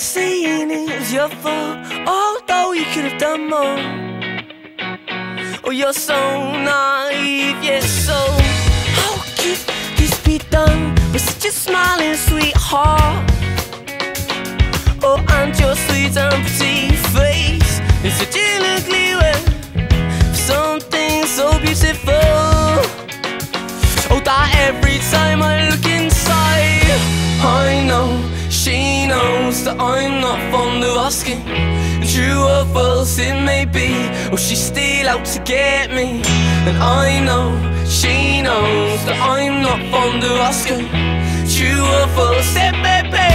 saying it was your fault, although you could have done more. Oh, you're so naive, yes, so how could this be done with such a smiling sweetheart? Oh, and your sweet and pretty face is such an ugly way something so beautiful. Oh, that every time I that I'm not fond of asking. True or false it may be, or she's still out to get me. And I know she knows that I'm not fond of asking. True or false it may be,